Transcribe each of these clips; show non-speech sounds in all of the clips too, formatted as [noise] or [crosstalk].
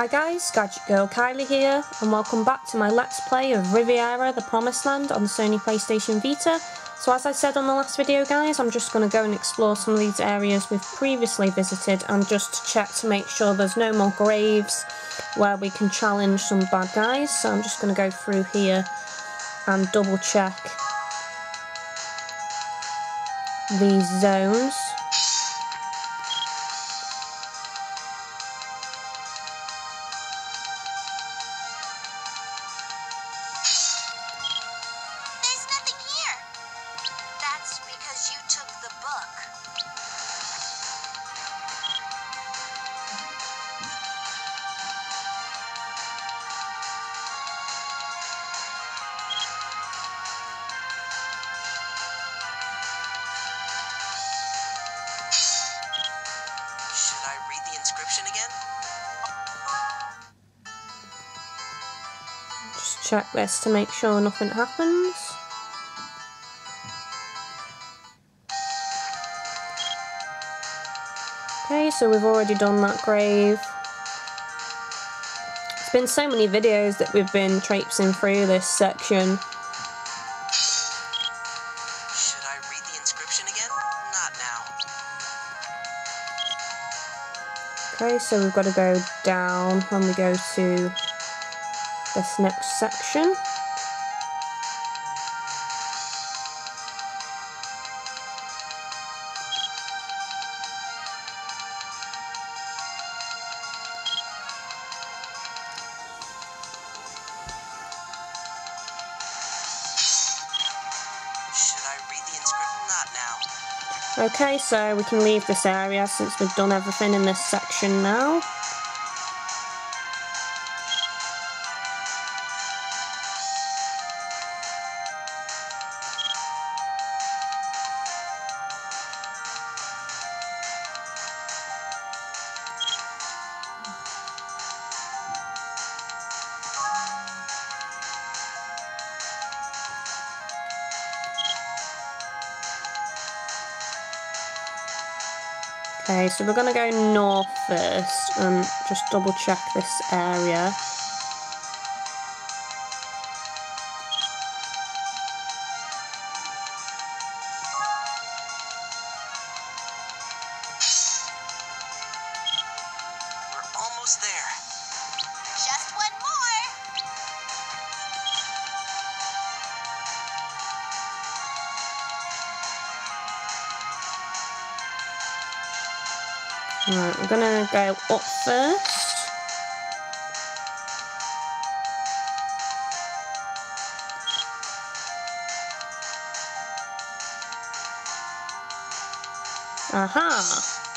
Hi guys, Gadget Girl Kylie here, and welcome back to my Let's Play of Riviera The Promised Land on the Sony PlayStation Vita. So as I said on the last video guys, I'm just going to go and explore some of these areas we've previously visited and just check to make sure there's no more graves where we can challenge some bad guys. So I'm just going to go through here and double check these zones. Inscription again? Just check this to make sure nothing happens. Okay, so we've already done that grave. It's been so many videos that we've been traipsing through this section. should i read the inscription again Okay, so we've got to go down when we go to this next section. Okay, so we can leave this area since we've done everything in this section now. Okay, so we're going to go north first and just double check this area. We're almost there. Right, we're gonna go up first. Aha!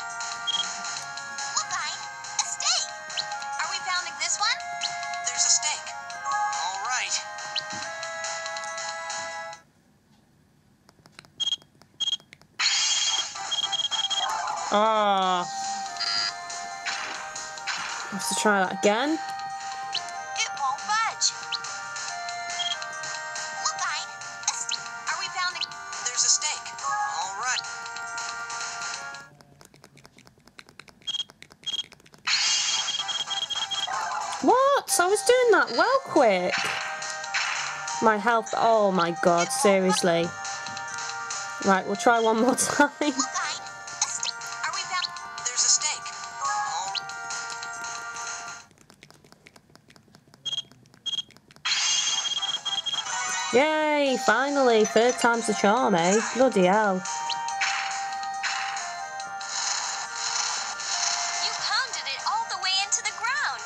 Again. It won't budge. Look, Ein, a st- Are we pounding? There's a stake. All right. What? I was doing that well quick. My health. Oh my god, seriously. Right, we'll try one more [laughs] time. Yay, finally. Third time's the charm, eh? Bloody hell. You pounded it all the way into the ground.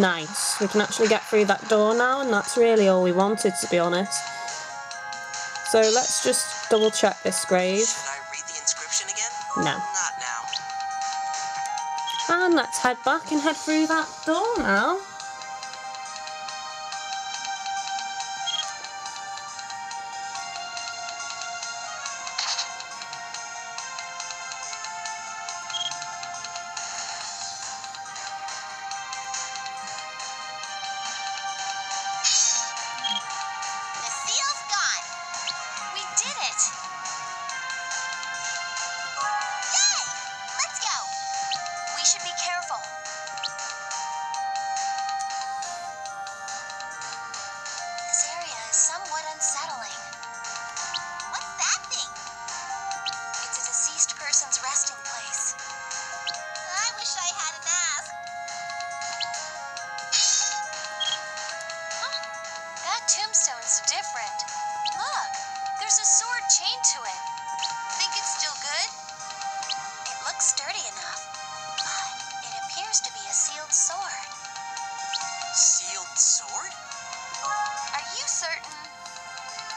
Nice. We can actually get through that door now, and that's really all we wanted, to be honest. So let's just double check this grave. Should I read the inscription again? No. Not now. And let's head back and head through that door now.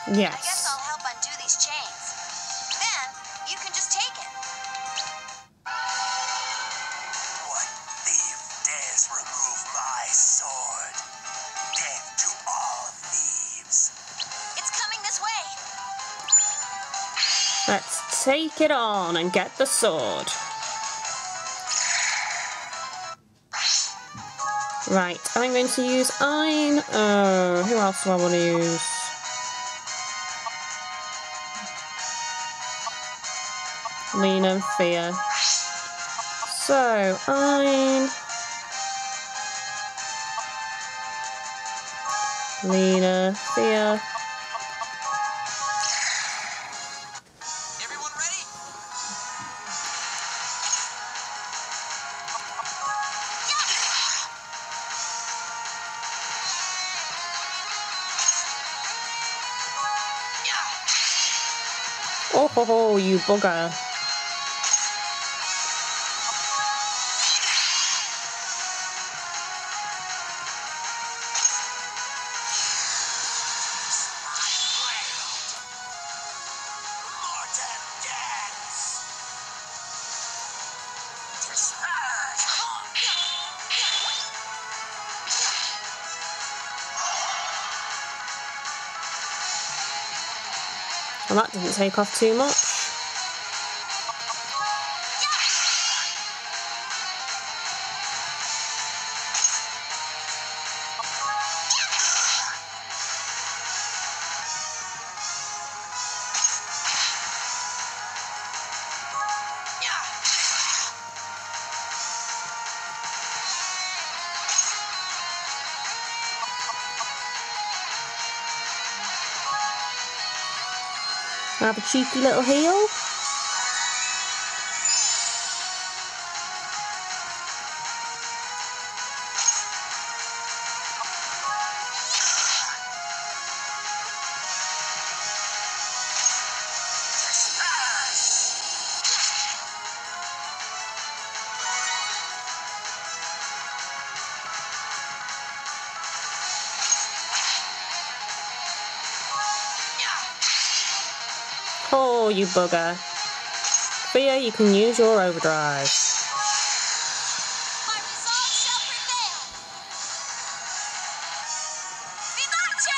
I guess Yes. I'll help undo these chains. Then you can just take it. What thief dares remove my sword? Death to all thieves. It's coming this way. Let's take it on and get the sword. Right, I'm going to use Ein. Uh, who else do I want to use? Lina and. So, Ein. Lina. Everyone ready? Oh ho ho, you bugger. Well, that didn't take off too much. Have a cheeky little heal. Oh, you bugger. Fia, you can use your overdrive. My resolve shall prevail. Vivace!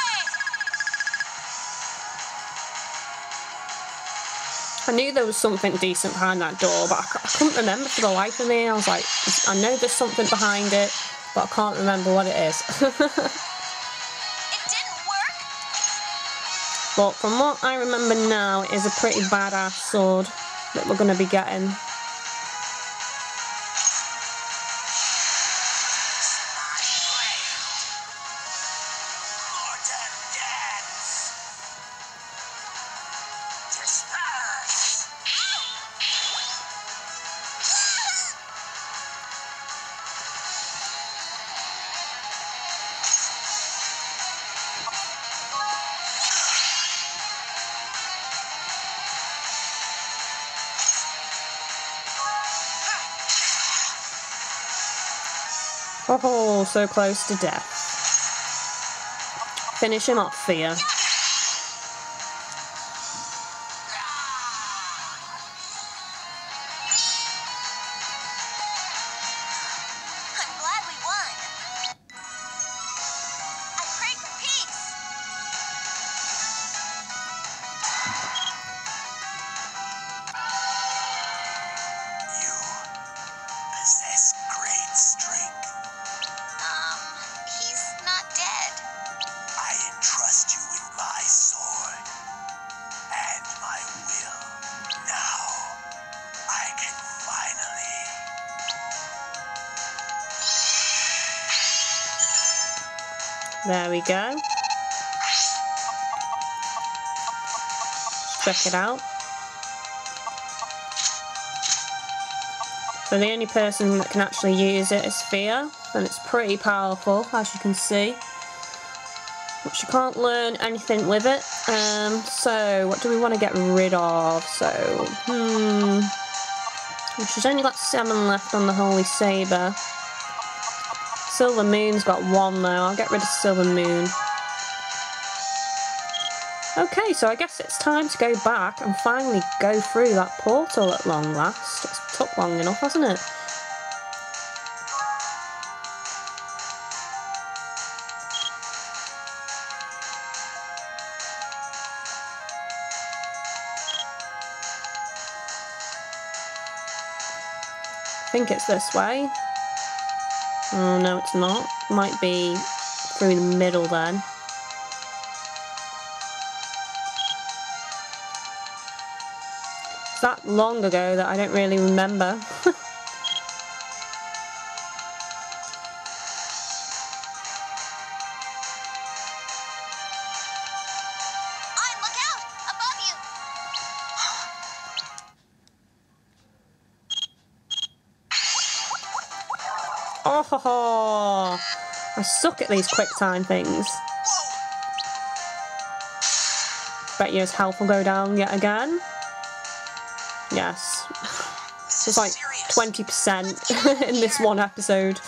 I knew there was something decent behind that door, but I, c- I couldn't remember for the life of me. I was like, I know there's something behind it, but I can't remember what it is. [laughs] but from what I remember now, it is a pretty badass sword that we're going to be getting. Oh, so close to death. Finish him off, Fia. There we go. Check it out. So the only person that can actually use it is Fia, and it's pretty powerful, as you can see. which you can't learn anything with it. Um, so, what do we want to get rid of? So, hmm. She's only got seven left on the Holy Saber. Silver Moon's got one though. I'll get rid of Silver Moon. Okay, so I guess it's time to go back and finally go through that portal at long last. It's took long enough, hasn't it? I think it's this way. Oh, no, it's not. Might be through the middle then. It's that long ago that I don't really remember. [laughs] oh, ho, ho. I suck at these quick time things. Bet yours health will go down yet again. Yes. It's like 20% [laughs] in this one episode.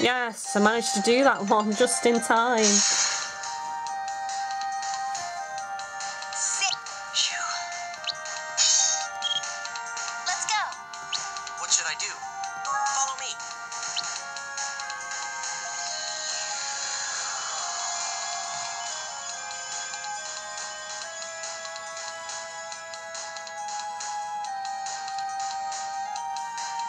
Yes, I managed to do that one just in time.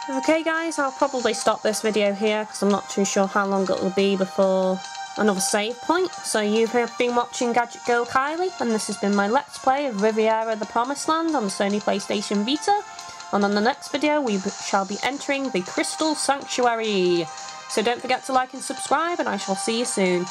Okay guys, I'll probably stop this video here because I'm not too sure how long it will be before another save point. So you have been watching Gadget Girl Kylie and this has been my Let's Play of Riviera the Promised Land on the Sony PlayStation Vita. And on the next video we shall be entering the Crystal Sanctuary. So don't forget to like and subscribe and I shall see you soon.